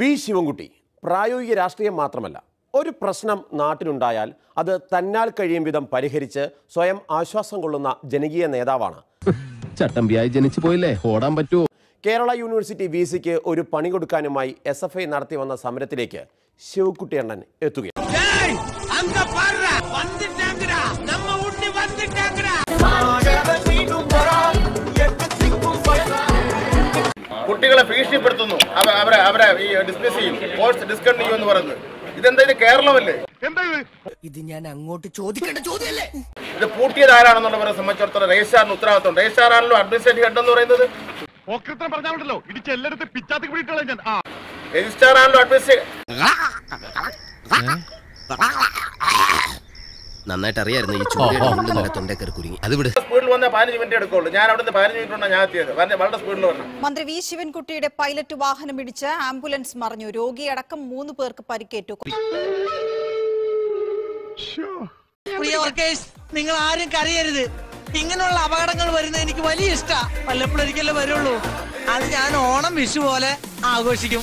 V Sivankutty പ്രായോഗിക രാഷ്ട്രീയം മാത്രമല്ല ഒരു പ്രശ്നം നാട്ടിലുണ്ടായാൽ അത് തന്നാൽ കഴിയും വിധം പരിഹരിച്ച് സ്വയം ആശ്വാസം കൊള്ളുന്ന ജനകീയ നേതാവാണ്. ചട്ടമ്പിയായി ജനിച്ചു പോയില്ലേ ഓടാൻ പറ്റുമോ? കേരള യൂണിവേഴ്സിറ്റി വി സിക്ക് ഒരു പണി കൊടുക്കാനുമായി എസ് എഫ് ഐ നടത്തി വന്ന സമരത്തിലേക്ക് ശിവക്കുട്ടി അണ്ണൻ എത്തുകയാണ്. കുട്ടികളെ ഭീഷണിപ്പെടുത്തുന്നു. അവ- അവരെ അവരെ ഈ ഡിസ്മിസ് ചെയ്യും. കോഴ്സ് ചെയ്യും എന്ന് പറയുന്നത്. ഇതെന്താ ഇത് കേരളമല്ലേ? ഇത്? ഞാൻ അങ്ങോട്ട് ചോദിക്കേണ്ട ചോദ്യമല്ലേ? ഇത് പൂട്ടിയത് ആരാണെന്നുള്ളവരെ സംബന്ധിച്ചിടത്തോളം രജിസ്ട്രാറിന് ഉത്തരവാദിത്വം രജിസ്ട്രാറാണല്ലോ അഡ്മിനിസ്ട്രേറ്റീവ് ഹെഡ് എന്ന് പറയുന്നത്. ഓക്രിത്രം പറഞ്ഞാലുണ്ടല്ലോ ഇടിച്ച് എല്ലായിടത്തും പിച്ചാത്തി പിടിയിട്ടുള്ള ഞാൻ ആ രജിസ്ട്രാറാണല്ലോ അഡ്മിനിസ്ട്രേറ്റീവ് നന്നായിട്ട് അറിയായിരുന്നു ഈ ചൂടിയുടെ ഉള്ളിൽ നല്ല തൊണ്ടക്കറി കുരുങ്ങി. അത് വിട്. സ്പീഡിൽ വന്ന പതിനഞ്ച് മിനിറ്റ് എടുക്കുള്ളൂ ഞാൻ അവിടുന്ന് പതിനഞ്ച് മിനിറ്റ് കൊണ്ടാണ് ഞാൻ എത്തിയത്. വളരെ വളരെ സ്പീഡിൽ വരണം. മന്ത്രി വി ശിവൻകുട്ടിയുടെ പൈലറ്റ് വാഹനം ഇടിച്ച് ആംബുലൻസ് മറിഞ്ഞു. രോഗിയടക്കം മൂന്ന് പേർക്ക് പരിക്കേറ്റു. നിങ്ങൾ ആരും കരയരുത്. ഇങ്ങനെയുള്ള അപകടങ്ങൾ വരുന്നത് എനിക്ക് വലിയ ഇഷ്ടാ. വല്ലപ്പോഴൊരിക്കലേ വരുള്ളൂ. അത് ഞാൻ ഓണം വിഷു പോലെ ആഘോഷിക്കും.